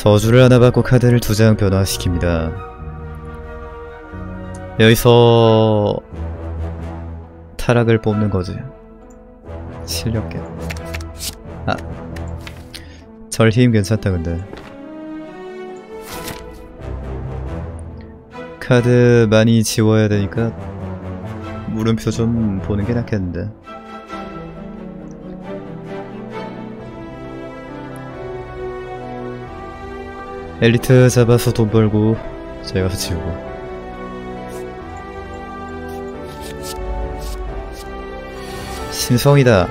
저주를 하나 받고 카드를 두 장 변화시킵니다. 여기서 타락을 뽑는 거지. 실력계. 아. 절 힘 괜찮다 근데. 카드 많이 지워야 되니까 물음표 좀 보는 게 낫겠는데. 엘리트 잡아서 돈 벌고 가서 지우고. 신성이다.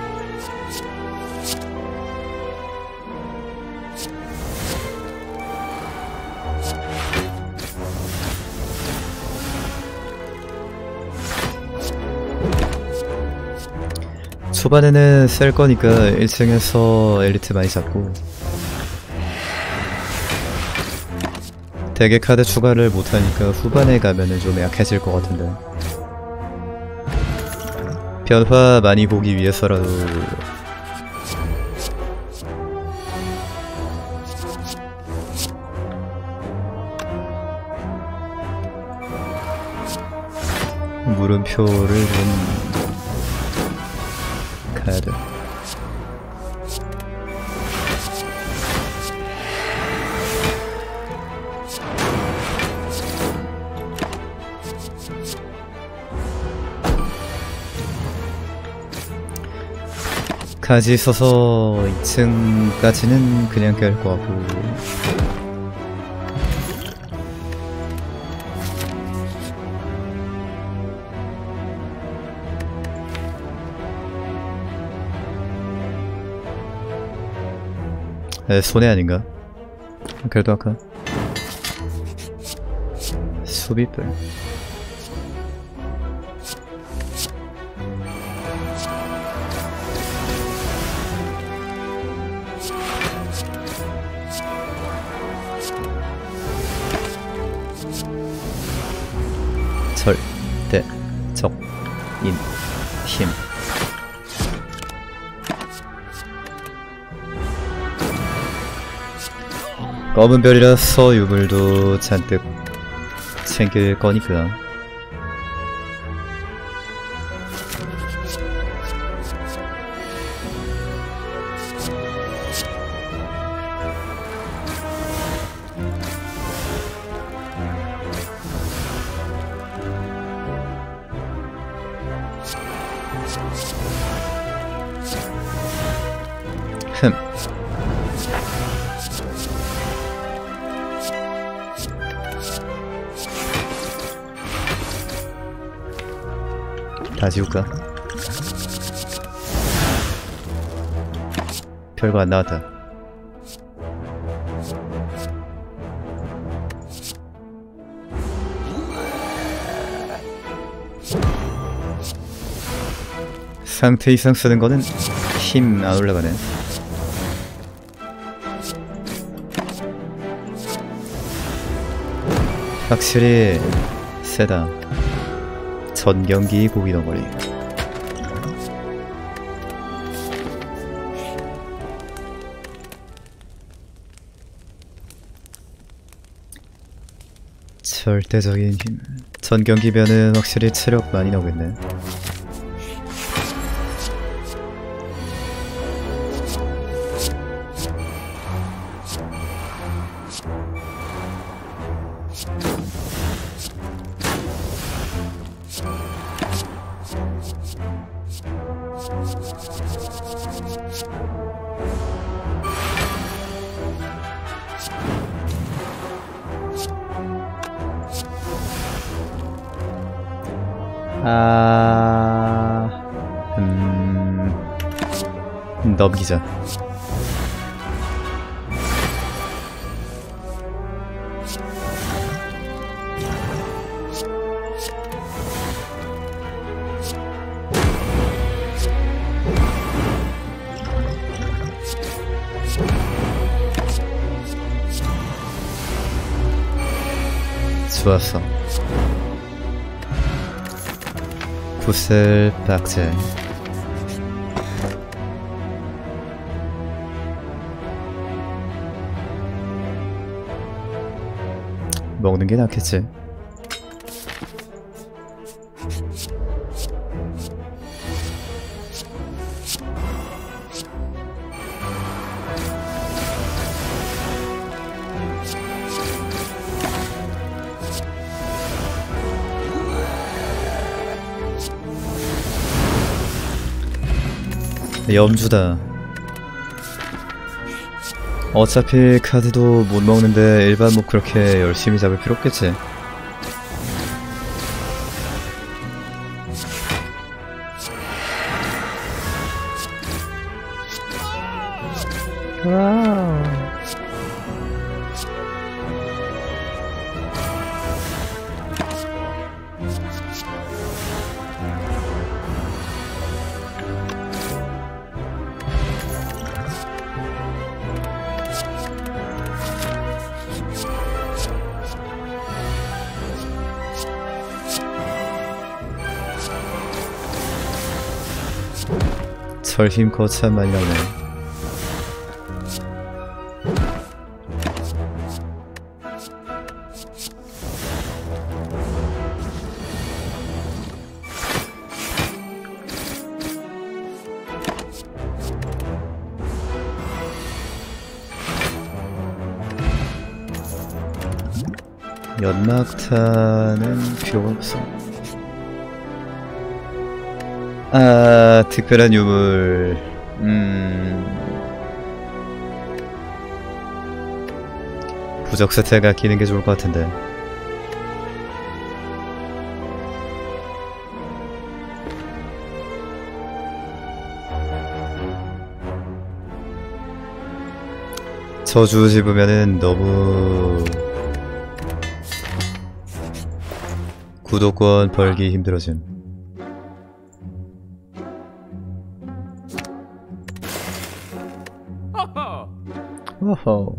초반에는 셀 거니까 1층에서 엘리트 많이 잡고 대개 카드 추가를 못하니까 후반에 가면은 좀 약해질 것 같은데 변화 많이 보기 위해서라도 물음표를 좀 돼. 가지 있어서 2층까지는 그냥 깰것 같고 에, 손해 아닌가? 그래도 아까 수비뿔 검은 별이라서 유물도 잔뜩 챙길 거니까 지울까? 별거 안 나왔다. 상태 이상 쓰는 거는 힘 안 올라가네. 확실히 세다. 전 경기 고기 덩어리. 절대적인 힘. 전 경기면은 확실히 체력 많이 나오겠네. 좋았어. 구슬 박제 먹는 게 낫겠지? 염주다. 어차피 카드도 못 먹는데 일반 뭐 그렇게 열심히 잡을 필요 없겠지. 절 힘껏 참 말려네. 연막탄은 필요가 없어. 아, 특별한 유물. 음. 부적 세트가 끼는 게 좋을 것 같은데. 저주 집으면은 너무 구독권 벌기 힘들어짐. 어허.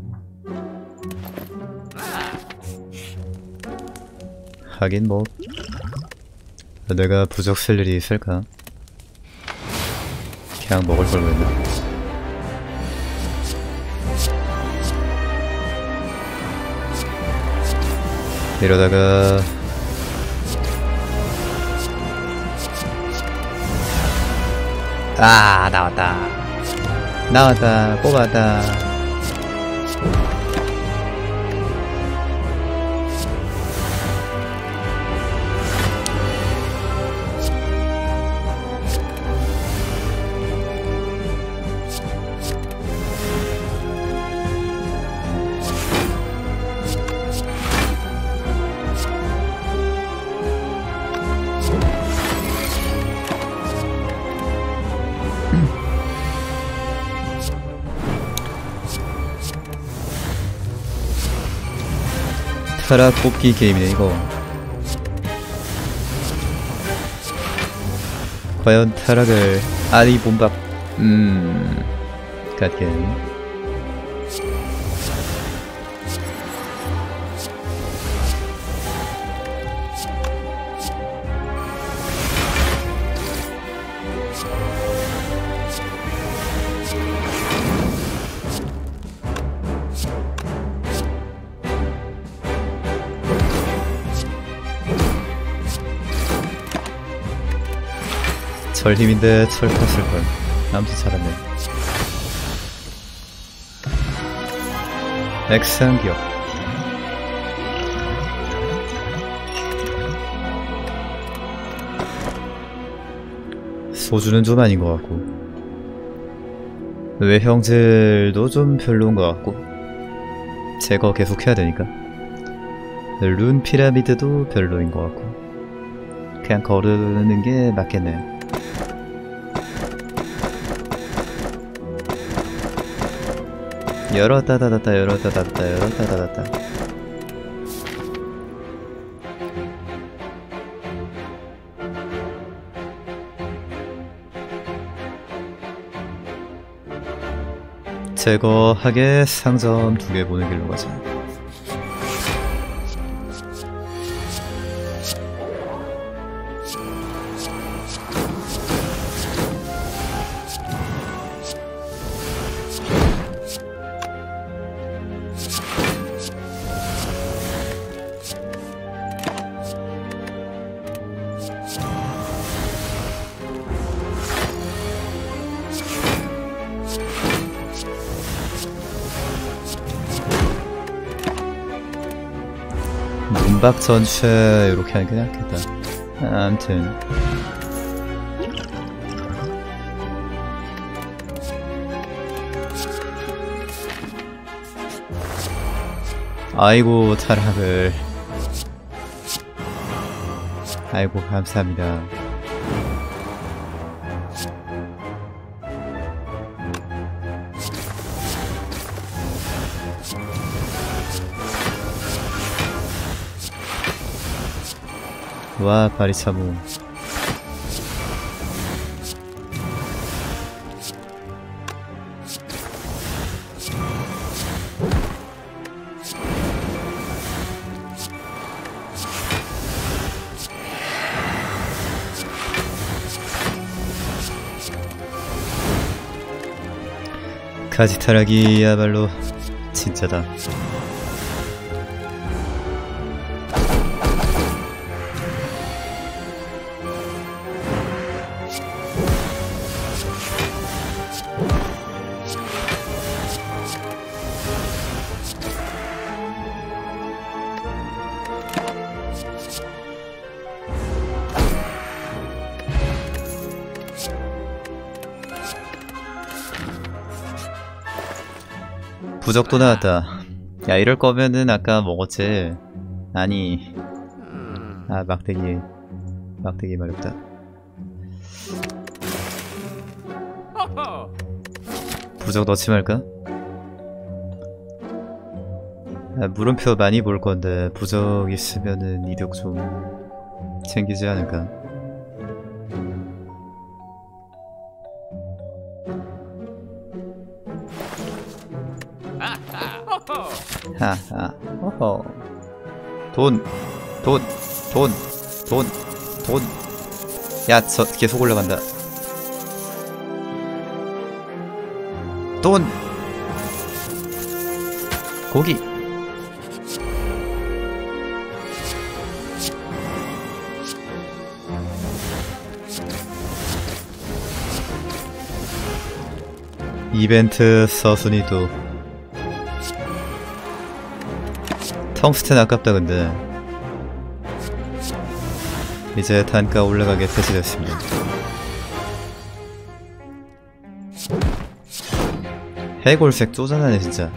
하긴 뭐 내가 부적 쓸 일이 있을까? 그냥 먹을 걸 그랬나? 이러다가 아 나왔다 나왔다 뽑았다 타락 뽑기 게임이네 이거. 과연 타락을 아리 본박 음... 갓겜 절 힘인데 철 컸을걸. 아무튼 잘했네 액상기업 소주는 좀 아닌 것 같고. 외형질도 좀 별로인 것 같고. 제거 계속 해야 되니까. 룬 피라미드도 별로인 것 같고. 그냥 거르는 게 맞겠네 열었다 닫았다 열었다 닫았다 열었다 닫았다 제거하게 상점 두 개 보는 길로 가자 연박 전체 이렇게 하는 게 낫겠다. 아무튼 아이고 타락을 아이고 감사합니다. 와 바리차무 가지타락이야말로 진짜다 부적도 나왔다. 야 이럴 거면은 아까 먹었지. 아니. 아 막대기. 막대기 마렵다. 부적 넣지 말까? 아, 물음표 많이 볼 건데 부적 있으면은 이득 좀 챙기지 않을까? 하하 어허 돈, 돈, 돈, 돈, 돈. 야, 저 계속 올라간다. 돈. 고기. 이벤트 서순이도 텅스텐 아깝다 근데. 이제 단가 올라가게 표시됐습니다. 해골색 쪼잔하네 진짜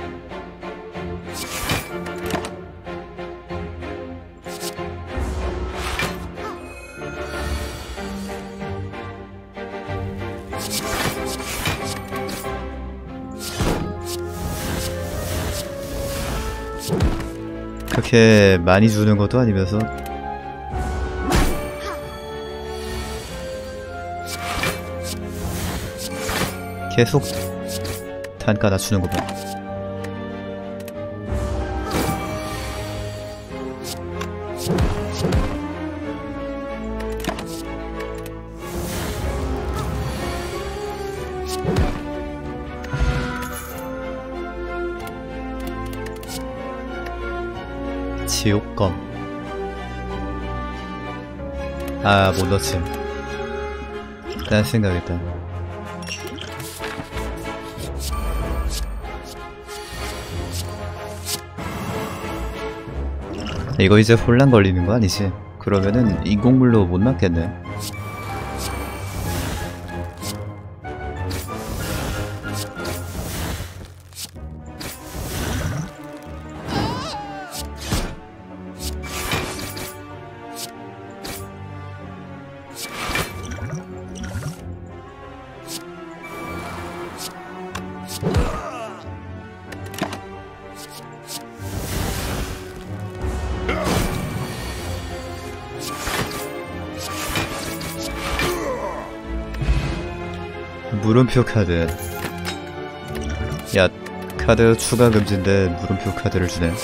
그렇게 많이 주는 것도 아니면서 계속 단가 낮추는 거 봐. 아 못 넣지? 딴 생각했다. 이거 이제 혼란 걸리는 거 아니지? 그러면은 인공물로 못 넣겠네 물음표 카드. 야 카드 추가 금지인데 물음표 카드를 주네. 와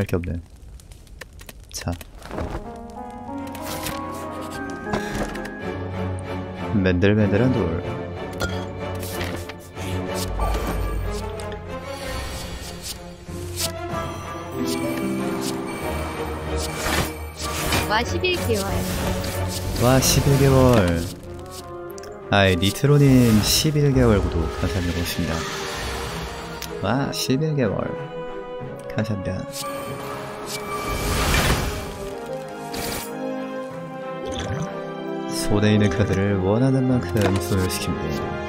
할 게 없네. 자. 맨들맨들한 돌 와 11개월. 와 11개월 아이 니트로님 11개월 구독 감사합니다 고맙습니다 와 11개월 감사합니다 손에 있는 카드를 원하는 만큼 소멸시킵니다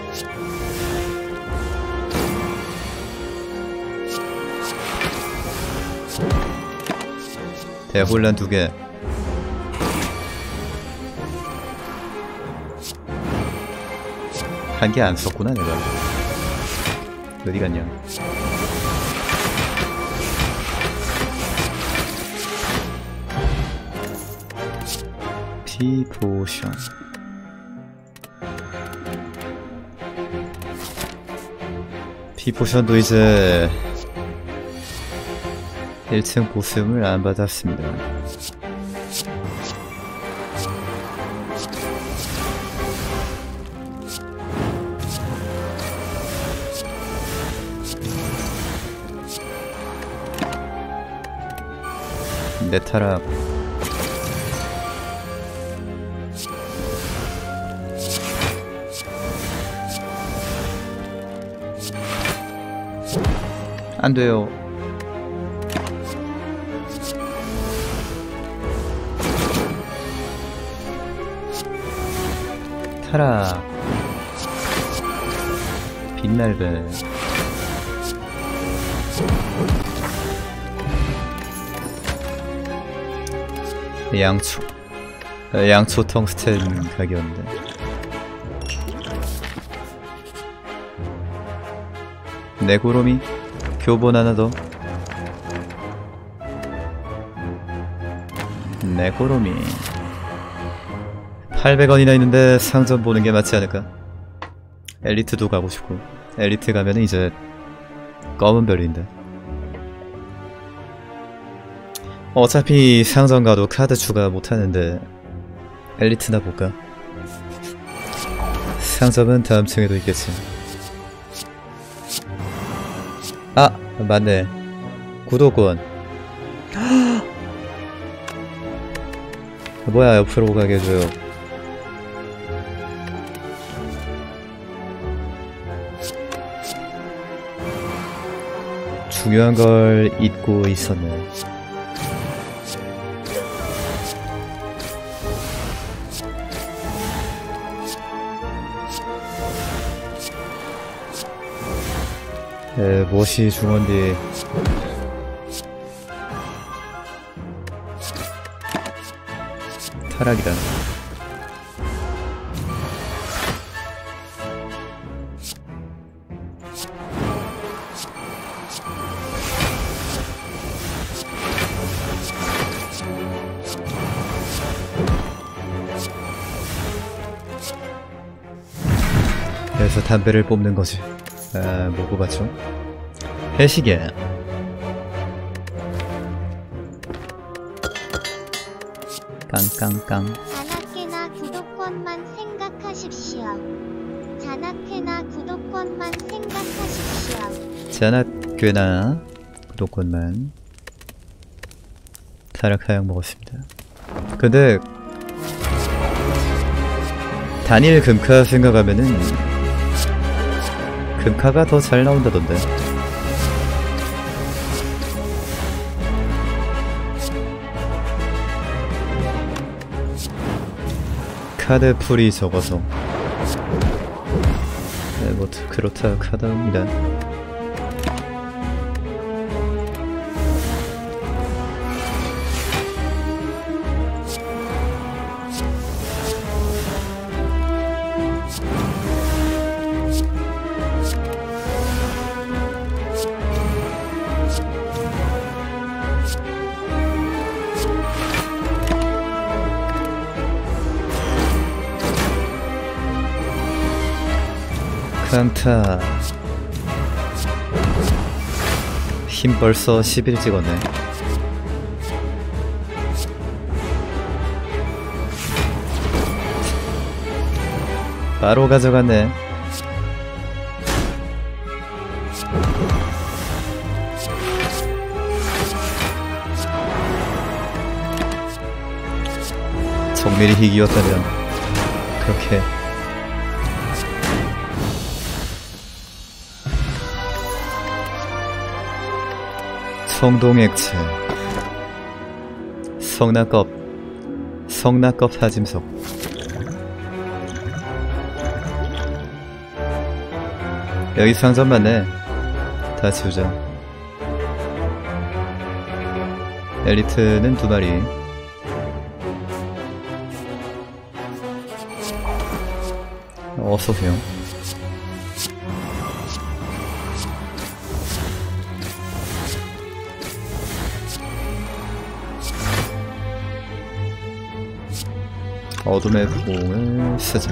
대혼란 두개. 한 개 안 썼구나 내가. 어디 갔냐 피포션. 피포션도 이제 1층 보스음을 안 받았습니다. 내 타락 안 돼요. 타락. 빛날배. 양초 어, 양초 텅스텐 가격인데. 네고로미 교본 하나 더. 네고로미. 800원이나 있는데 상점 보는 게 맞지 않을까? 엘리트도 가고 싶고. 엘리트 가면 은 이제 검은 별인데. 어차피 상점 가도 카드 추가 못하는데 엘리트나 볼까? 상점은 다음 층에도 있겠지 맞네. 구독권 뭐야 옆으로 가게 해줘요. 중요한 걸 잊고 있었네 에, 무엇이 중원디 타락이다. 그래서 담배를 뽑는 거지 아, 뭐 뽑았죠? 해시계 깡깡깡 자나케나 구독권만 생각하십시오. 자나케나 구독권만 생각하십시오. 자나 꽤나 구독권만 타락하양 먹었습니다 근데 단일 금카 생각하면은 금카가 더 잘 나온다던데. 카드 풀이 적어서. 네, 뭐 그렇다 카드입니다 강타 힘 벌써 10일 찍었네 바로 가져갔네. 정밀히 희귀였다면 그렇게 성동액체 성낙껍 성낙껍 하짐석 여기 상점 맞네 다 지우자. 엘리트는 두 마리. 어서오세요 어둠의 공을 쓰자.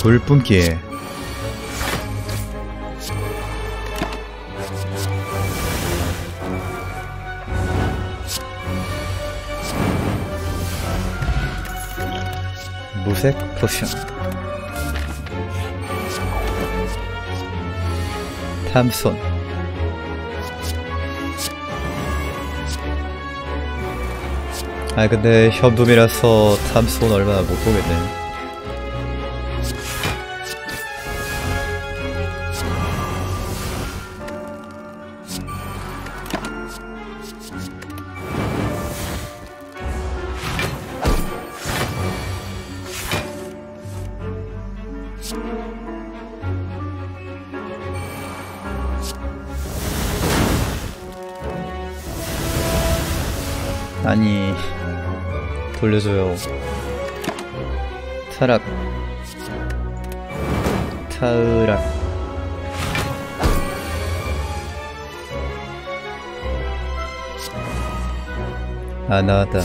불 뿜기 무 색 포션. 탐손. 아 근데 현금이라서 탐손 얼마 못 보겠네 돌려줘요. 타락. 타으락. 아 나왔다.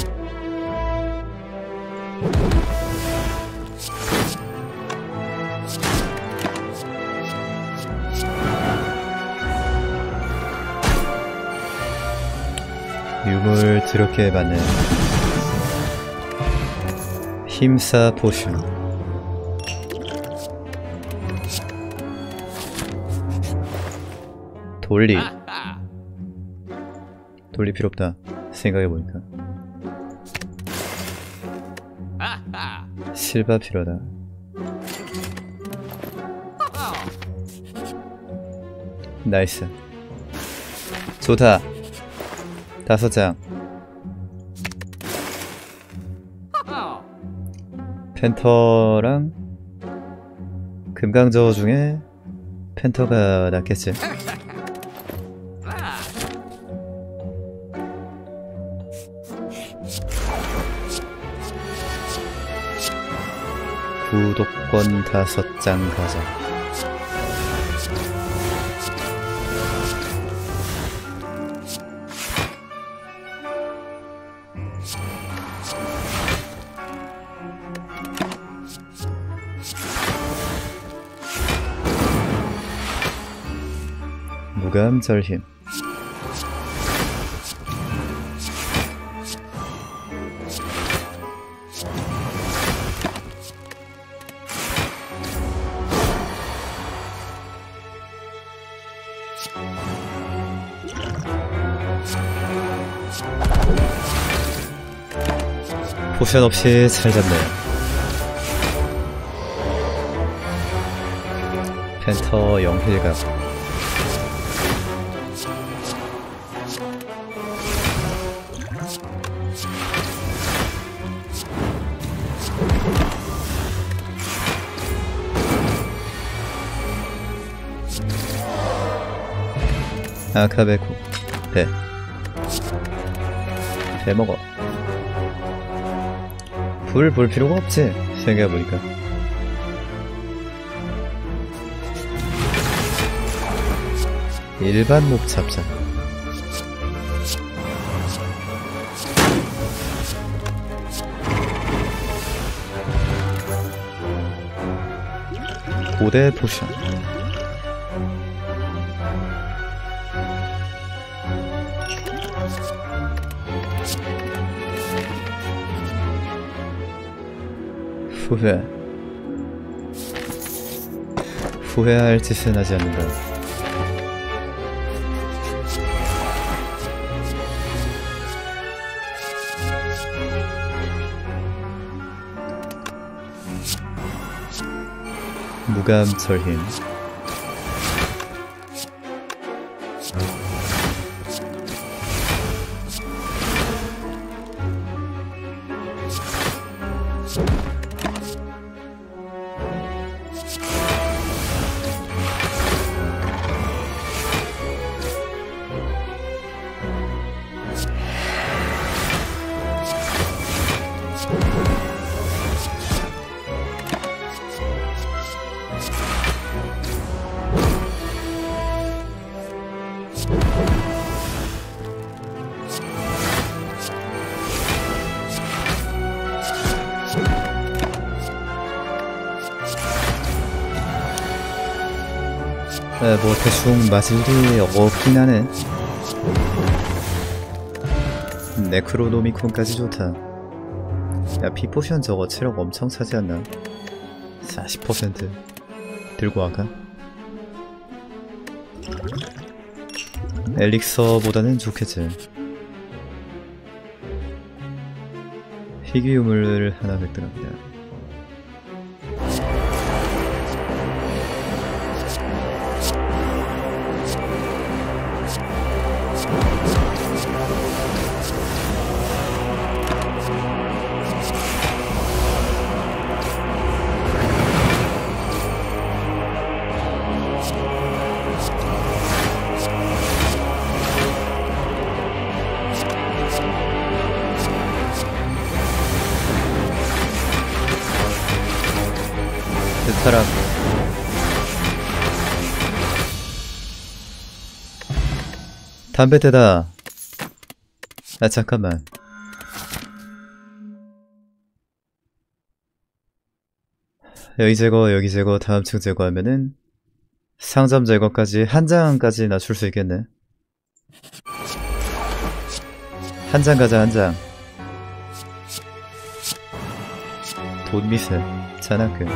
유물 드럽게 받는 힘싸 포션 돌리. 돌리 필요 없다. 생각해보니까. 실바 필요하다. 나이스. 좋다. 다섯 장 펜터랑 금강저어 중에 펜터가 낫겠지. 구독권 다섯 장 가자 무감절힘 포션 없이 잘 잡네 펜터 영힐각 아카베쿠 배. 배 먹어. 불 볼 필요가 없지. 생각해보니까. 일반 목 잡자. 고대 포션 후회. 후회할 짓은 하지 않는다. 무감설힘 에, 뭐 대충 맞을 일이 없긴 하네. 네크로노미콘까지 좋다. 야 피포션 저거 체력 엄청 차지 않나? 40% 들고 와가? 엘릭서보다는 좋겠지. 희귀 유물을 하나 획득합니다 담배 대다. 아 잠깐만. 여기 제거 여기 제거 다음 층 제거하면은 상점 제거까지 한 장까지 낮출 수 있겠네. 한 장 가자 한 장. 돈 미세 잔학금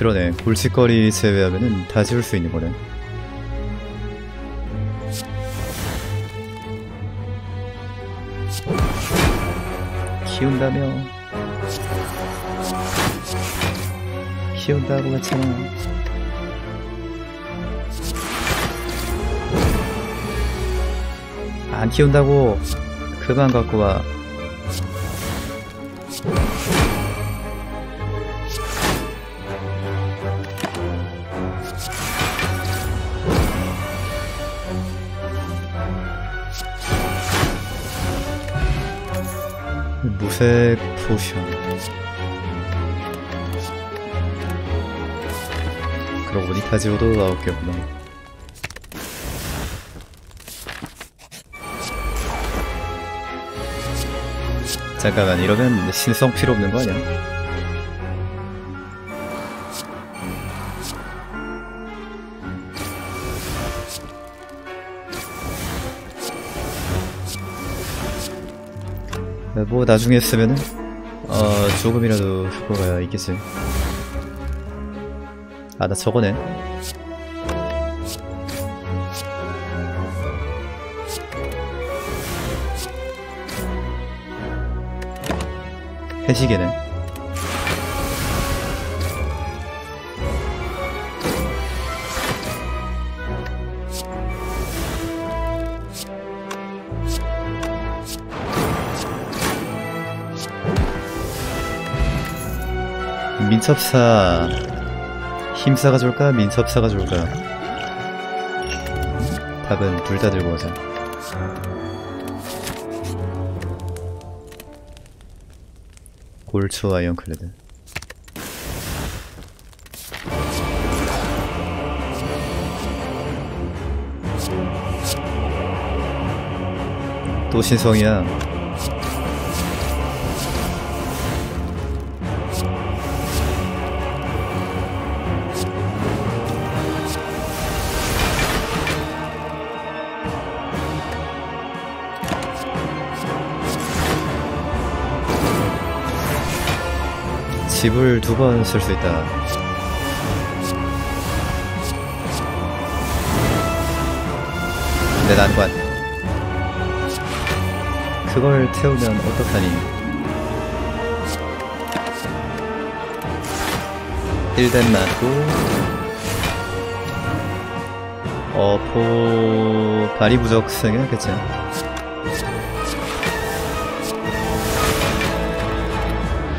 그러네 골칫거리 제외하면은 다 지울 수 있는 거네. 키운다며 키운다고 했잖아. 안 키운다고 그만 갖고 와 무색 포션 그러고 보니 타지오도 아홉 개구나 잠깐만 이러면 신성 필요 없는 거 아니야? 뭐 나중에 쓰면은 어 조금이라도 효과가 있겠지 아 나 저거네. 해시계네 민첩사. 힘사가 좋을까? 민첩사가 좋을까? 답은 둘 다 들고 오자. 골초 아이언클레드. 또 신성이야 집을 두 번 쓸 수 있다. 내 난관. 그걸 태우면 어떡하니? 1대 맞고 어포 발이 부적 생겼겠지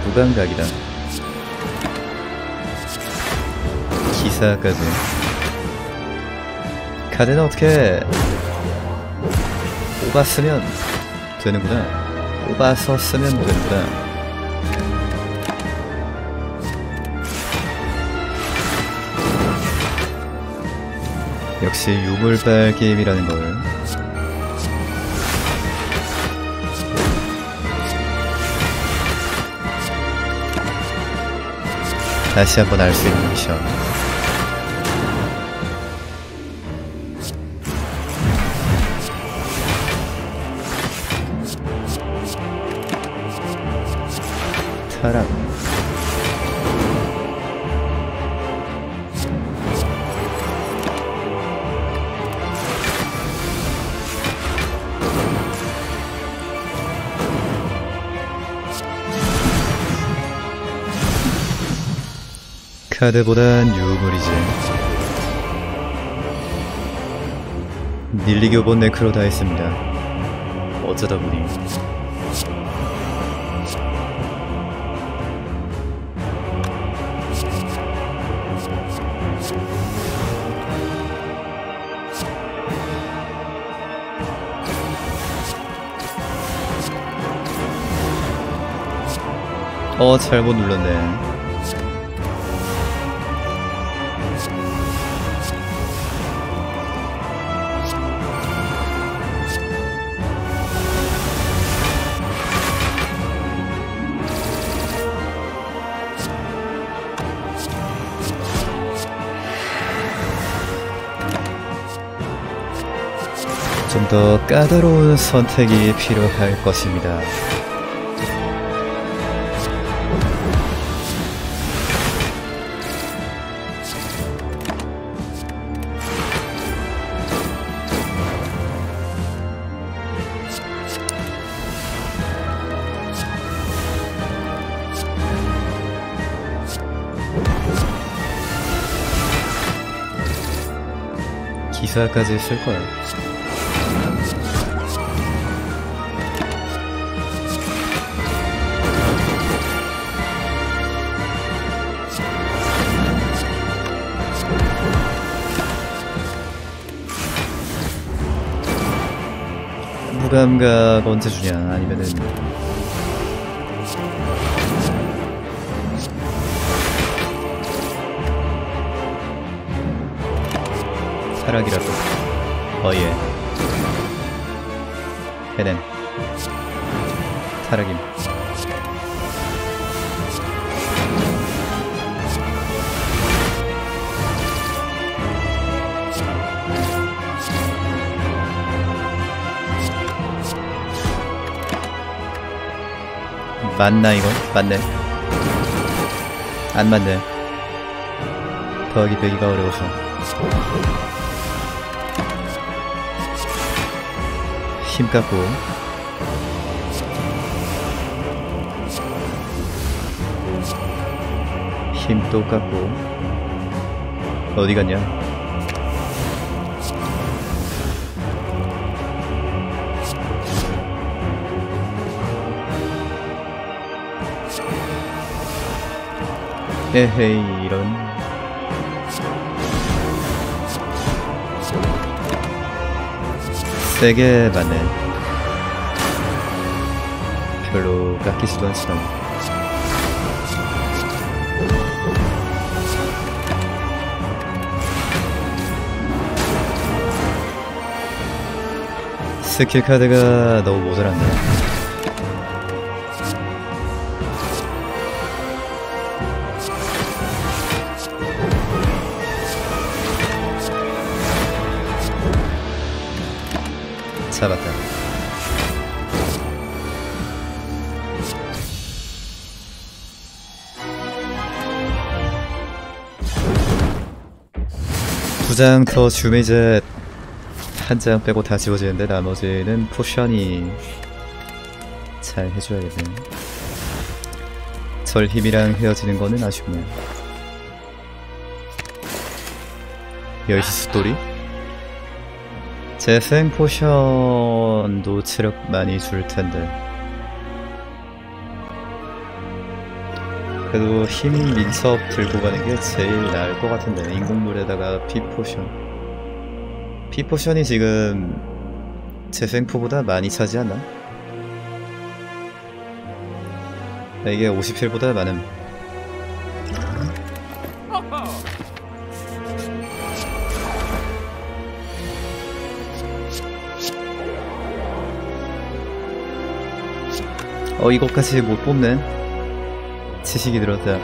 무감각이다 기사까지. 카드는 어떻게 뽑았으면 되는구나. 뽑아서 쓰면 되는구나. 역시 유물발 게임이라는 걸. 다시 한번 알 수 있는 미션 타락 카드보단 유물이지. 닐리교본 네크로 다 했습니다. 어쩌다 보니 어 잘못 눌렀네 좀더 까다로운 선택이 필요할 것입니다. 기사까지 쓸 거야. 무감각 언제 주냐 아니면은 타락이라도. 어예. 해냄 타락임. 맞나 이건? 맞네. 안 맞네. 더하기 되기가 어려워서 힘 깎고. 힘 또 깎고. 어디 갔냐? 에헤이 이런 세게 맞네 별로 깎이지도 않지만. 스킬 카드가 너무 모자란데. 잡았다. 두 장더 이제 한장 빼고 다 지워지는데 나머지는 포션이 잘 해줘야겠네. 절 힘이랑 헤어지는 거는 아쉽네. 역시 숫돌이? 재생 포션도 체력 많이 줄 텐데. 그래도 힘 민첩 들고 가는 게 제일 나을 것 같은데 인공물에다가 피 포션. 피 포션이 지금 재생포보다 많이 차지 않나? 네, 이게 50heal보다 많음. 어 이것까지 못 뽑네 지식이 들었다.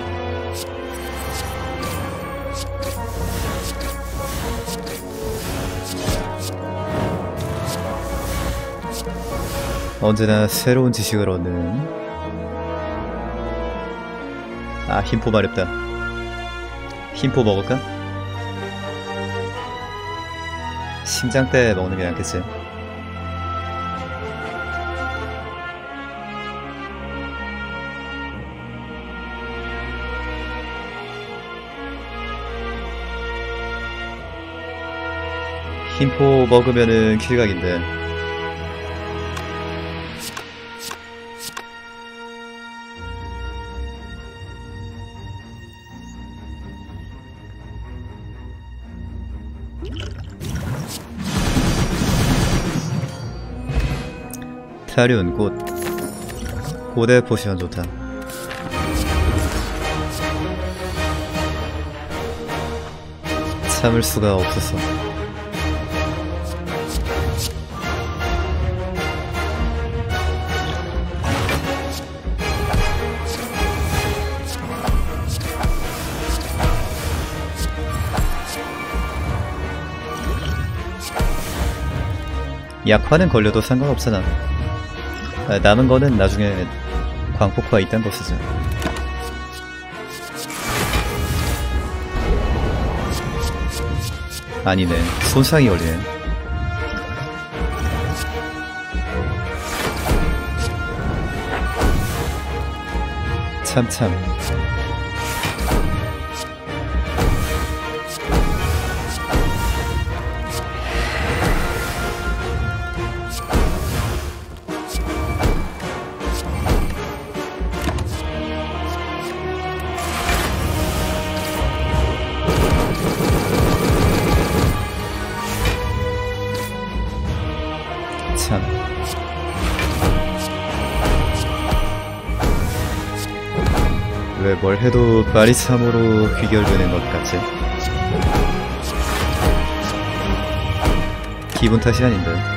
언제나 새로운 지식을 얻는 아 힘포 마렵다. 힘포 먹을까? 심장 때 먹는 게 낫겠지 힘포 먹으면은 킬각인데. 타륜 꽃. 고대 포션 좋다. 참을 수가 없었어 약화는 걸려도 상관없잖아. 아, 남은 거는 나중에 광폭화 이딴 거 쓰자. 아니네. 손상이 걸리네. 참참. 참. 뭘 해도 바리참으로 귀결되는 것 같지? 기분 탓이 아닌데.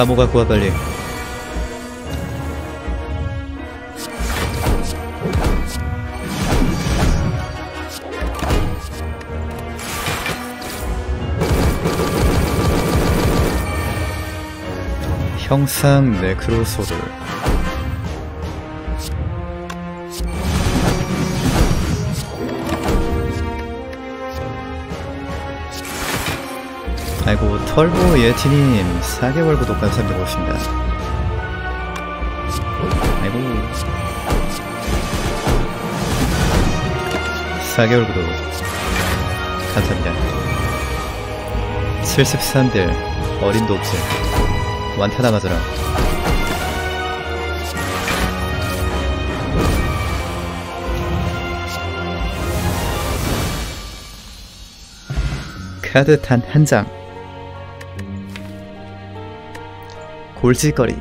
사모 갖고 와 빨리. 형상 네크로소를 털보 예티님 4개월 구독 감사합니다 고맙습니다. 아이고. 4개월 구독 감사합니다. 73들 어린 돕지 완타나 맞아라. 카드 단 한 장. 골지거리.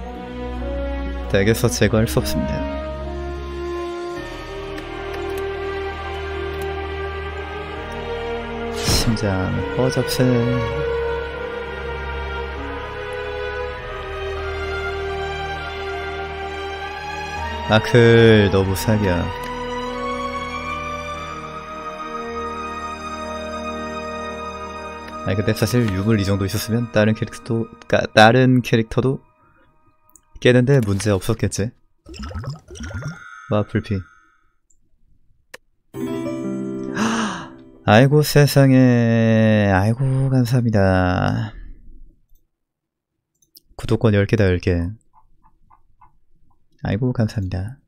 덱에서 제거할 수 없습니다. 심장 허접세. 아클 너무 사기야. 아니 근데 사실 유물 이 정도 있었으면 다른 캐릭터도 까, 다른 캐릭터도 깨는데 문제 없었겠지. 와 불피. 아이고 세상에 아이고 감사합니다. 구독권 10개다 10개. 아이고 감사합니다.